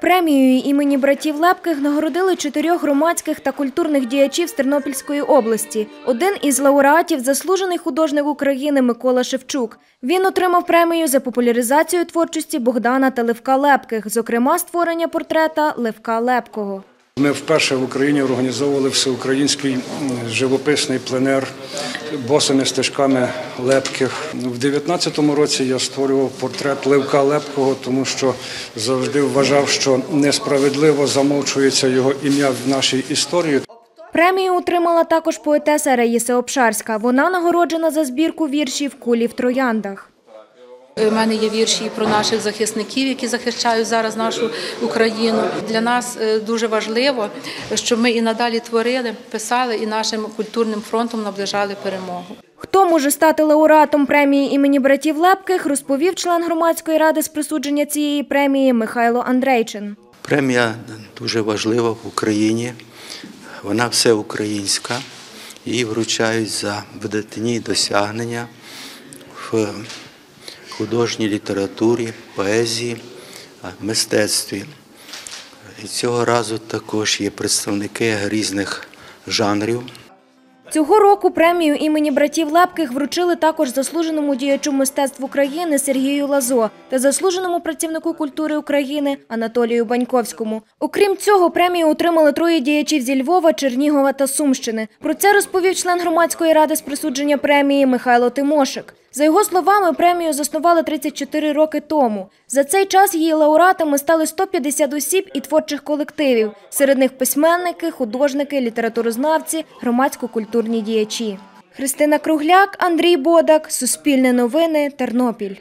Премією імені братів Лепких нагородили чотирьох громадських та культурних діячів з Тернопільської області. Один із лауреатів – заслужений художник України Микола Шевчук. Він отримав премію за популяризацію творчості Богдана та Левка Лепких, зокрема створення портрета Левка Лепкого. Ми вперше в Україні організовували всеукраїнський живописний пленер босими стежками Лепких. В 19-му році я створював портрет Левка Лепкого, тому що завжди вважав, що несправедливо замовчується його ім'я в нашій історії. Премію отримала також поетеса Раїса Обшарська. Вона нагороджена за збірку віршів «Кулі в трояндах». У мене є вірші і про наших захисників, які захищають зараз нашу Україну. Для нас е, дуже важливо, щоб ми і надалі творили, писали і нашим культурним фронтом наближали перемогу. Хто може стати лауреатом премії імені братів Лепких, розповів член громадської ради з присудження цієї премії Михайло Андрейчин. Премія дуже важлива в Україні. Вона всеукраїнська. Її вручають за видатні досягнення в художній літературі, поезії, мистецтві. І цього разу також є представники різних жанрів. Цього року премію імені братів Лепких вручили також заслуженому діячу мистецтв України Сергію Лазо та заслуженому працівнику культури України Анатолію Баньковському. Окрім цього, премію отримали троє діячів зі Львова, Чернігова та Сумщини. Про це розповів член громадської ради з присудження премії Михайло Тимошик. За його словами, премію заснували 34 роки тому. За цей час її лауреатами стали 150 осіб і творчих колективів. Серед них письменники, художники, літературознавці, громадсько-культурні діячі. Христина Кругляк, Андрій Бодак, Суспільне новини, Тернопіль.